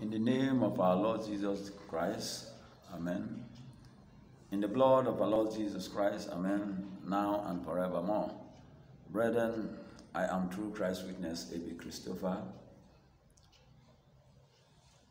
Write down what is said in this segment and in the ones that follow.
In the name of our Lord Jesus Christ, Amen. In the blood of our Lord Jesus Christ, Amen, now and forevermore. Brethren, I am true Christ witness, A.B. Christopher,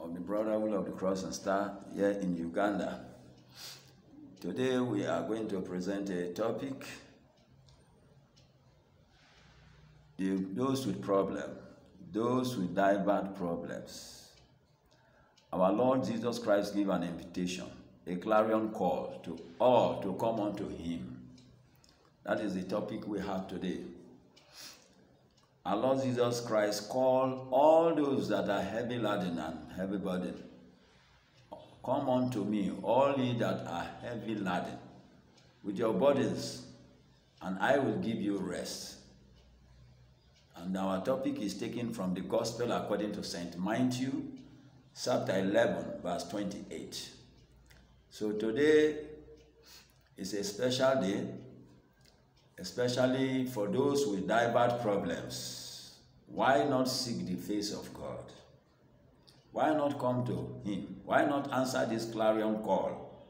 of the Brotherhood of the Cross and Star here in Uganda. Today we are going to present a topic, those with problem, those with divert problems. Our Lord Jesus Christ gave an invitation, a clarion call to all to come unto him. That is the topic we have today. Our Lord Jesus Christ called all those that are heavy laden and heavy burden. Come unto me, all ye that are heavy laden, with your burdens, and I will give you rest. And our topic is taken from the Gospel according to St. Matthew, chapter 11, verse 28. So today is a special day, especially for those with divert problems. Why not seek the face of God? Why not come to Him? Why not answer this clarion call?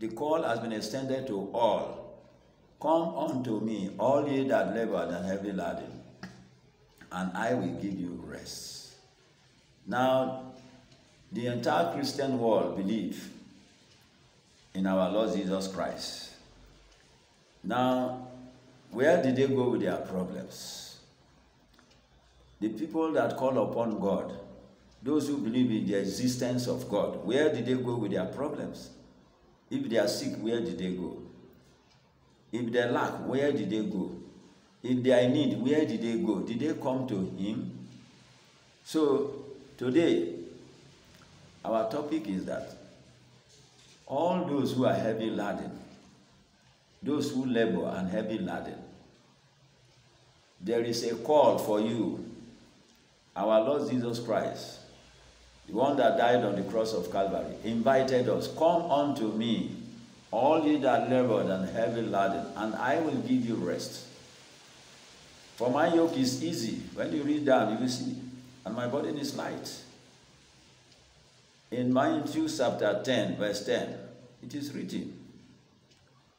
The call has been extended to all. Come unto me, all ye that labor and heavy laden, and I will give you rest. Now, the entire Christian world believe in our Lord Jesus Christ. Now, where did they go with their problems? The people that call upon God, those who believe in the existence of God, where did they go with their problems? If they are sick, where did they go? If they lack, where did they go? If they are in need, where did they go? Did they come to Him? So, today, our topic is that all those who are heavy laden, those who labor and heavy laden, there is a call for you. Our Lord Jesus Christ, the one that died on the cross of Calvary, invited us, Come unto me, all ye that labored and heavy laden, and I will give you rest. For my yoke is easy. When you read down, you will see, and my burden is light. In Matthew chapter 10, verse 10, it is written,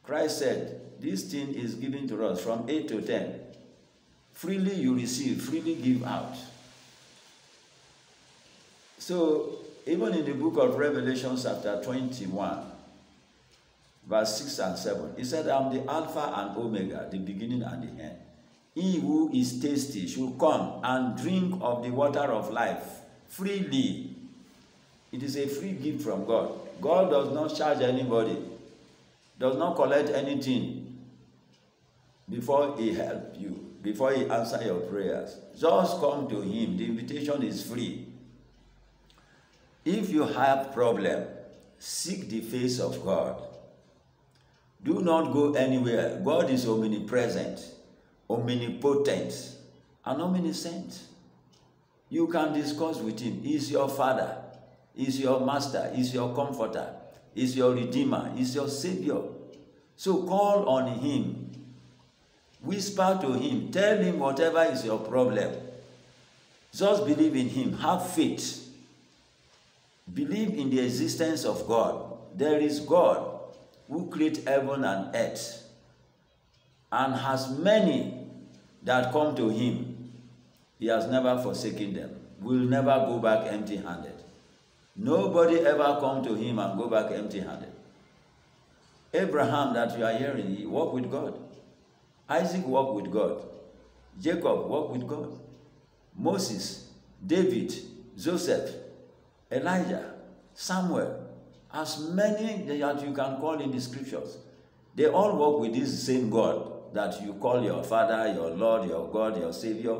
Christ said, This thing is given to us from 8 to 10. Freely you receive, freely give out. So, even in the book of Revelation, chapter 21, verse 6 and 7, he said, I'm the Alpha and Omega, the beginning and the end. He who is thirsty should come and drink of the water of life freely. It is a free gift from God. God does not charge anybody, does not collect anything before He help you, before He answer your prayers. Just come to Him. The invitation is free. If you have problem, seek the face of God. Do not go anywhere. God is omnipresent, omnipotent, and omniscient. You can discuss with Him. He is your Father, He is your Master, He is your Comforter, He is your Redeemer, He is your Savior. So call on Him. Whisper to Him. Tell Him whatever is your problem. Just believe in Him. Have faith. Believe in the existence of God. There is God who created heaven and earth and has many that come to him. He has never forsaken them. Will never go back empty handed. Nobody ever come to him and go back empty handed. Abraham, that you are hearing, he walked with God. Isaac walked with God. Jacob walked with God. Moses, David, Joseph, Elijah, Samuel, as many that you can call in the scriptures, they all walk with this same God that you call your Father, your Lord, your God, your Savior,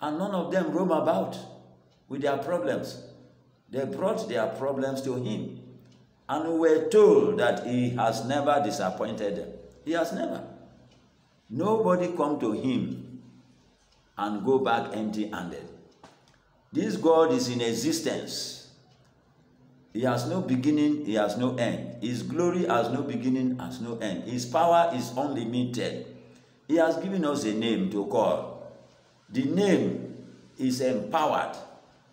and none of them roam about with their problems. They brought their problems to Him, and were told that He has never disappointed them. He has never. Nobody come to Him and go back empty-handed. This God is in existence. He has no beginning, he has no end. His glory has no beginning, has no end. His power is unlimited. He has given us a name to call. The name is empowered.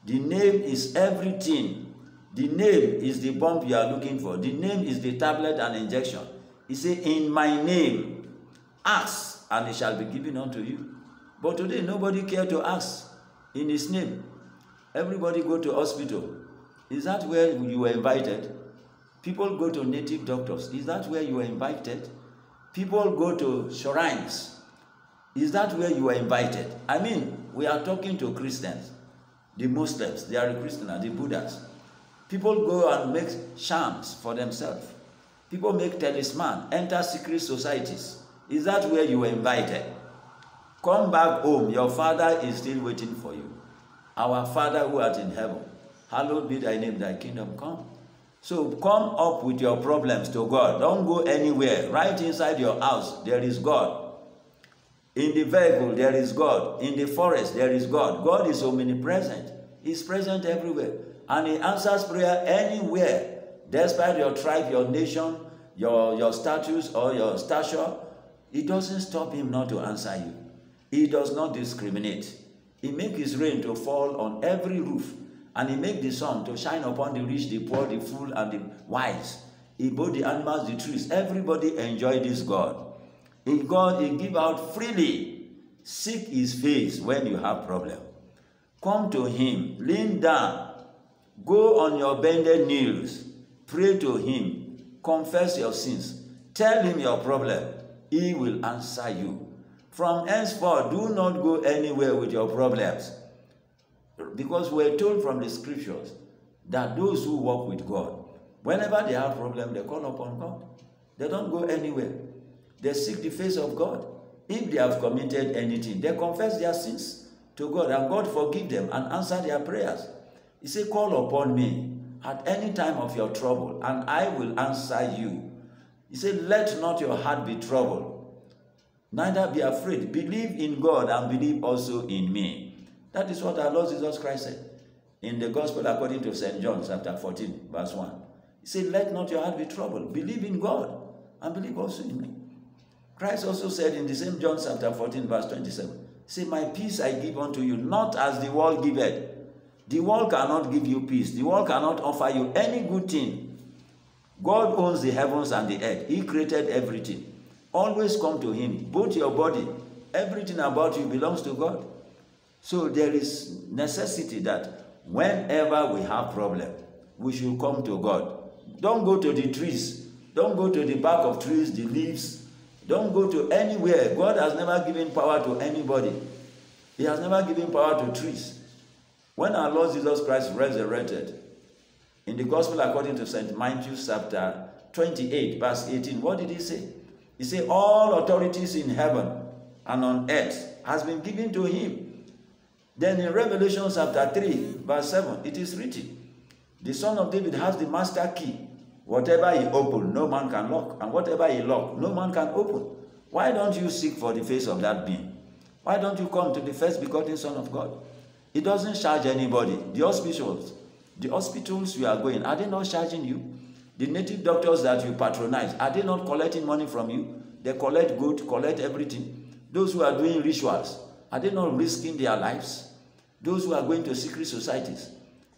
The name is everything. The name is the bump you are looking for. The name is the tablet and injection. He said, In my name, ask, and it shall be given unto you. But today, nobody care to ask in his name. Everybody go to hospital. Is that where you were invited? People go to native doctors. Is that where you were invited? People go to shrines. Is that where you were invited? I mean, we are talking to Christians, the Muslims, they are Christians, the Buddhas. People go and make shams for themselves. People make talisman, enter secret societies. Is that where you were invited? Come back home. Your father is still waiting for you. Our Father who art in heaven, hallowed be thy name, thy kingdom come. So come up with your problems to God. Don't go anywhere. Right inside your house, there is God. In the vehicle, there is God. In the forest, there is God. God is omnipresent. He's present everywhere. And He answers prayer anywhere, despite your tribe, your nation, your, your status, or your stature. It doesn't stop Him not to answer you. He does not discriminate. He makes His rain to fall on every roof and he make the sun to shine upon the rich, the poor, the fool, and the wise. He both the animals, the trees. Everybody enjoy this God. In God, he give out freely. Seek his face when you have problem. Come to him, lean down, go on your bended knees, pray to him, confess your sins, tell him your problem. He will answer you. From henceforth, do not go anywhere with your problems. Because we're told from the scriptures that those who walk with God, whenever they have problem, they call upon God. They don't go anywhere. They seek the face of God. If they have committed anything, they confess their sins to God, and God forgive them and answer their prayers. He said, Call upon me at any time of your trouble, and I will answer you. He said, Let not your heart be troubled, neither be afraid. Believe in God and believe also in me. That is what our Lord Jesus Christ said in the Gospel according to St. John chapter 14, verse 1. He said, Let not your heart be troubled. Believe in God and believe also in me. Christ also said in the same John chapter 14, verse 27, Say, My peace I give unto you, not as the world giveth. The world cannot give you peace. The world cannot offer you any good thing. God owns the heavens and the earth. He created everything. Always come to Him. Both your body, everything about you belongs to God. So there is necessity that whenever we have problem, we should come to God. Don't go to the trees. Don't go to the back of trees, the leaves. Don't go to anywhere. God has never given power to anybody. He has never given power to trees. When our Lord Jesus Christ resurrected, in the Gospel according to St. Matthew chapter 28, verse 18, what did he say? He said, All authorities in heaven and on earth has been given to him. Then in Revelation chapter 3, verse 7, it is written, The Son of David has the master key. Whatever he open, no man can lock. And whatever he lock, no man can open. Why don't you seek for the face of that being? Why don't you come to the first begotten Son of God? He doesn't charge anybody. The hospitals, the hospitals you are going, are they not charging you? The native doctors that you patronize, are they not collecting money from you? They collect good, collect everything. Those who are doing rituals, are they not risking their lives? Those who are going to secret societies,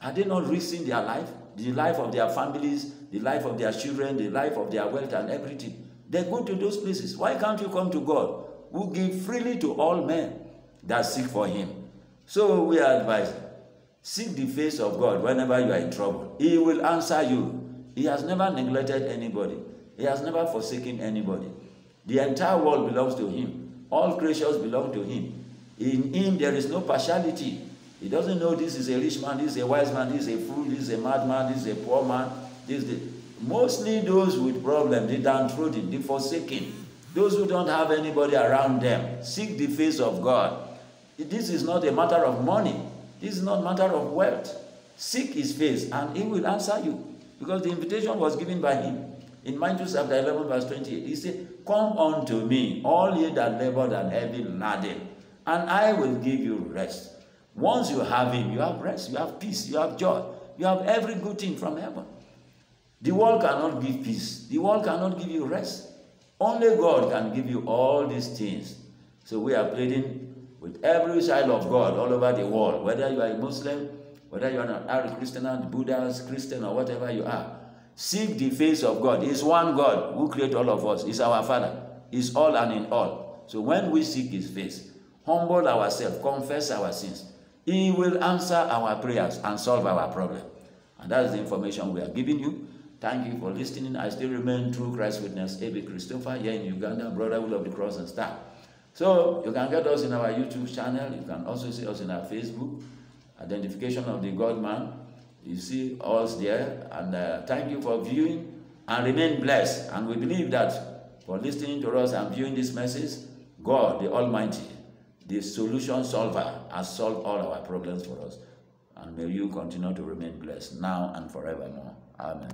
are they not risking their life, the life of their families, the life of their children, the life of their wealth and everything? They go to those places. Why can't you come to God, who give freely to all men that seek for Him? So we are advised seek the face of God whenever you are in trouble. He will answer you. He has never neglected anybody, He has never forsaken anybody. The entire world belongs to Him, all creatures belong to Him. In Him, there is no partiality. He doesn't know this is a rich man, this is a wise man, this is a fool, this is a madman, this is a poor man. This is the... Mostly those with problems, the downtrodden, the forsaken, those who don't have anybody around them, seek the face of God. This is not a matter of money. This is not a matter of wealth. Seek his face and he will answer you. Because the invitation was given by him. In Matthew chapter 11, verse 28, he said, Come unto me, all ye that labor and heavy laden, and I will give you rest. Once you have Him, you have rest, you have peace, you have joy, you have every good thing from heaven. The world cannot give peace, the world cannot give you rest. Only God can give you all these things. So we are pleading with every child of God all over the world, whether you are a Muslim, whether you're an Ari Christian, Buddhist Christian, or whatever you are, seek the face of God. It's one God who created all of us. He's our Father. He's all and in all. So when we seek His face, humble ourselves, confess our sins, He will answer our prayers and solve our problem. And that is the information we are giving you. Thank you for listening. I still remain true Christ witness, A.B. Christopher, here in Uganda, Brotherhood of the Cross and Star. So you can get us in our YouTube channel. You can also see us in our Facebook. Identification of the God Man. You see us there. And uh, thank you for viewing and remain blessed. And we believe that for listening to us and viewing this message, God, the Almighty, the solution solver, has solved all our problems for us. And may you continue to remain blessed now and forevermore. Amen.